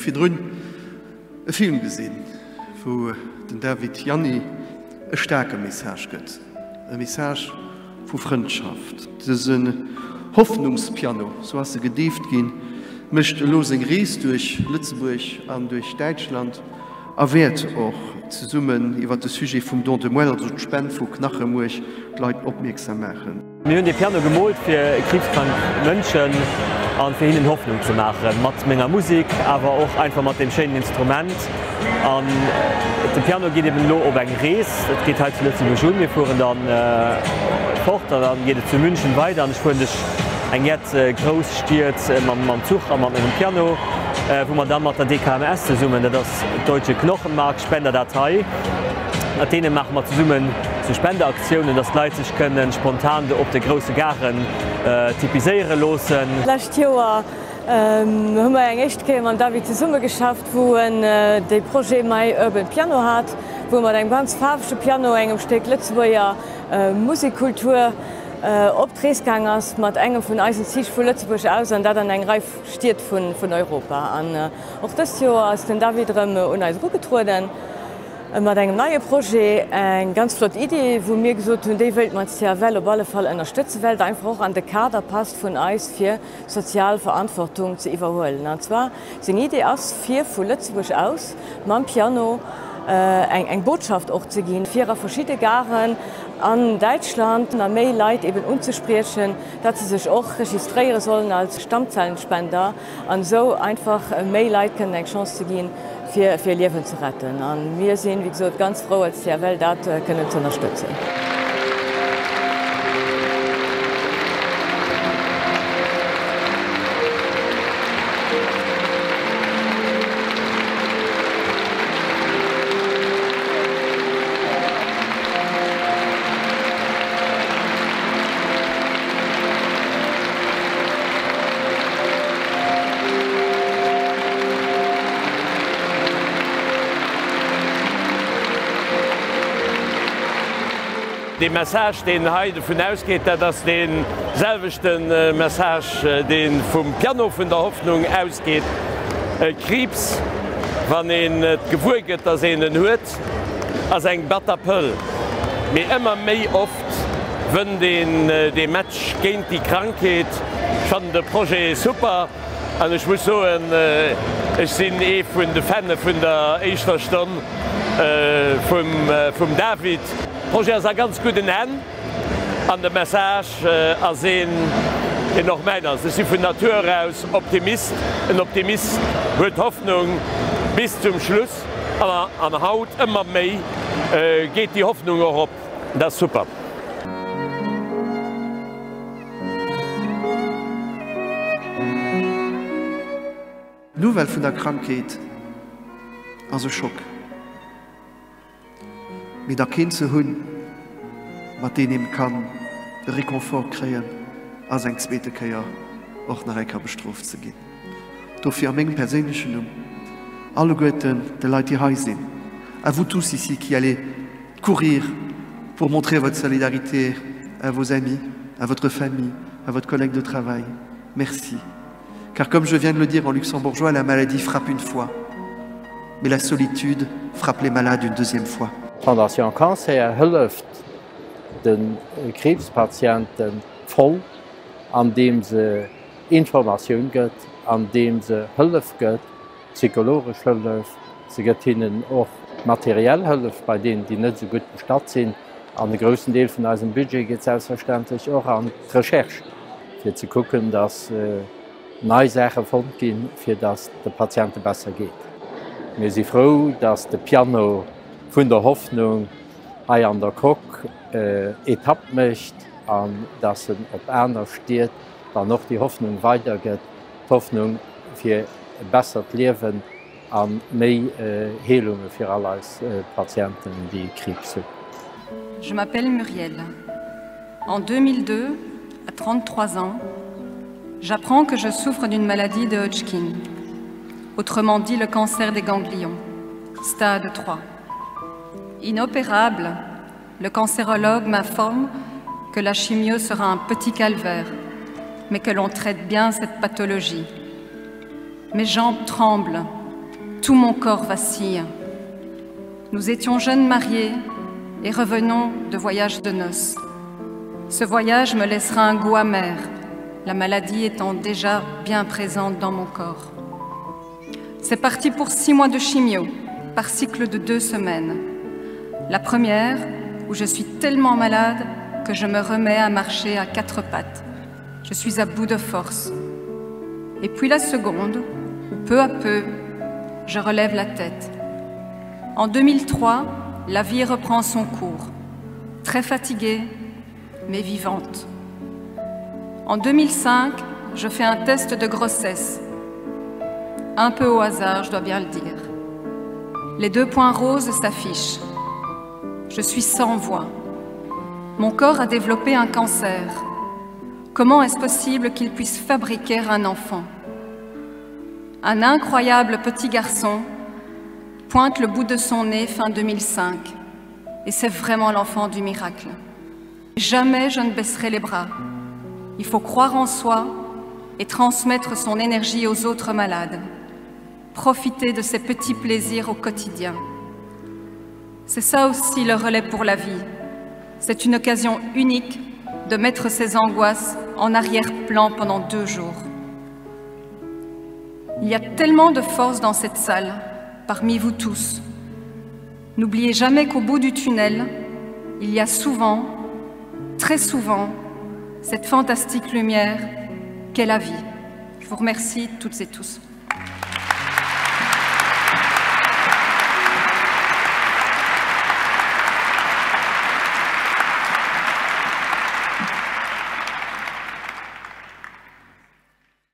fir runn e Film gesinn, wo den David Janni e starke Message gëtt. E Message vu Freundschaft, sinn Hoffnungspiano, so as se gedeft gin, mechte losing Rees durch Lützeburg an durch Deutschland erwehrt och ze summen iwwer de Suje vum Don de Moeller zu Spen vu knache much gleit opmerksam machen. Mi Millioun de Piano gemolt fir kriegskrank Mënschen an fir hinnen Hoffnung zu machen. mat méger Musik, aber auch einfach mat dem schönen Instrument. An de Piano geht eben lo op eng Rees, Et geht halt zu Schul mir fuhren dann äh, fort, dann geht zu München weiter an ich eng jetzt äh, Gros stiiert äh, man Zug am man dem Piano, äh, wo man dann mat der DKMS zu summen, dat das deutsche Knochenmarkt Spenderdatei. Athene machen man zu summen zu Spendeaktionen, das Lei sich können spontan op de große Garen äh, typiseiere losen. Ähm, hummer eng echt ké an David ze geschafft, wo en äh, déi Pro mei Urban Piano hat, wo man eng ganz fafsche Piano engem steck letze woier äh, Musikkultur äh, opdreesgangers mat engem vun Eisen Zich vu aus an dat an eng Reif stiiert vun Europa an. Äh, och das Jo ass den Davidrëmme un als Rugetruden mat engem neue Pro eng ganz flott Idee, wo mir gesot hun déi Welt mat well op alle Fall ennner Stützewelt einfach an de Kader passt vun Eis fir Sozialverantwortung ze iwwerhoelen. Anzwa seg Idee ass fir vu Lützeburg aus, man Piano, äh, eng Botschaft och ze gin, virer verschiedene Garen an Deutschland a méi Leiit eben unzusprechen, dat ze sech och registriere sollen als Stammzellenspender an so einfach Mailleit können eng Chance zu gin fir fir Liwen zu retten. An mir sinn wie so ganz froh als der Welt dat können zu unterstützen. De Message den Heide vun ausgeht, dat dats den selvechten äh, Message äh, den vum Piano vun der Hoffnung ausgeht. Äh, Kribs wann en et gewuget ass en den huet ass eng Batterpëll. méi ëmmer méi oft wën den de Match géint die Krankheet fan de Pro super an ech muss so Ech sinn e vun de Fenne vun der Eichterstand vum David. Projekt ass a ganz guten Hän an de Message äh, a seen en noch Männer. Se si vun Natur aus Optimist, en Optimist huet Hoffnung bis zum Schluss, aber an Haut ëmmer méi äh, geht die Hoffnung op das super. Nowel vun der Krankheet as Schock. Mit Kind hunn, mat den kann de Rekonfort as eng och nach Recker bestroft ze. Do fir um alle de Leiit die. A vous tous ici qui allez courir pour montrer votre solidarité à vos amis, à votre famille, à votre collègue de travail. Merci. Car comme je viens de le dire en luxembourgeois, la maladie frappe une fois, mais la solitude frappe les malades une deuxième fois. Fondation Kanzer hëlleft den Krebspatienten voll, an dem se Informationoun gëtt, an dem se hëllef gëtt, psychologisch hëllef, se gëtt hininnen och materiell hëllef bei denen, die net so gut bestat sinn, an de grössen Deel vun eisem Budget gehts selbstverständlich och an Recherch fir ze kucken, dat äh, neisächer von ginn, fir dats de Patienten besser geht. Mir si froh, dats de Piano vun der Hoffnung ei an der Kock äh, etapp mecht an dat se op Äner steet, dann noch die Hoffnung weiterget Hoffnung fir bessert lewen an méi äh, Helunge fir alle äh, Patienten die Krieg se. Je m'appelle Muriel. En 2002, à 33 ans, j'apprends que je souffre d'une maladie de Hodgkin, autrement dit le cancer des ganglions, stade 3. Inopérable, le cancérologue m'informe que la chimio sera un petit calvaire, mais que l'on traite bien cette pathologie. Mes jambes tremblent Tout mon corps vacille. Nous étions jeunes mariés et revenons de voyage de noces. Ce voyage me laissera un goût amer, la maladie étant déjà bien présente dans mon corps. C'est parti pour six mois de chimio, par cycle de deux semaines. La première, où je suis tellement malade que je me remets à marcher à quatre pattes. Je suis à bout de force. Et puis la seconde, où peu à peu, je relève la tête. En 2003, la vie reprend son cours, très fatiguée, mais vivante. En 2005, je fais un test de grossesse. Un peu au hasard, je dois bien le dire. Les deux points roses s'affichent. Je suis sans voix. Mon corps a développé un cancer. Comment est-ce possible qu'il puisse fabriquer un enfant? Un incroyable petit garçon pointe le bout de son nez fin 2005 et c'est vraiment l'enfant du miracle. Jamais je ne baisserai les bras. Il faut croire en soi et transmettre son énergie aux autres malades. Profiter de ces petits plaisirs au quotidien. C'est ça aussi le relais pour la vie. C'est une occasion unique de mettre ses angoisses en arrière-plan pendant deux jours. Il y a tellement de force dans cette salle, parmi vous tous. N'oubliez jamais qu'au bout du tunnel, il y a souvent, très souvent, cette fantastique lumière qu'est la vie. Je vous remercie toutes et tous.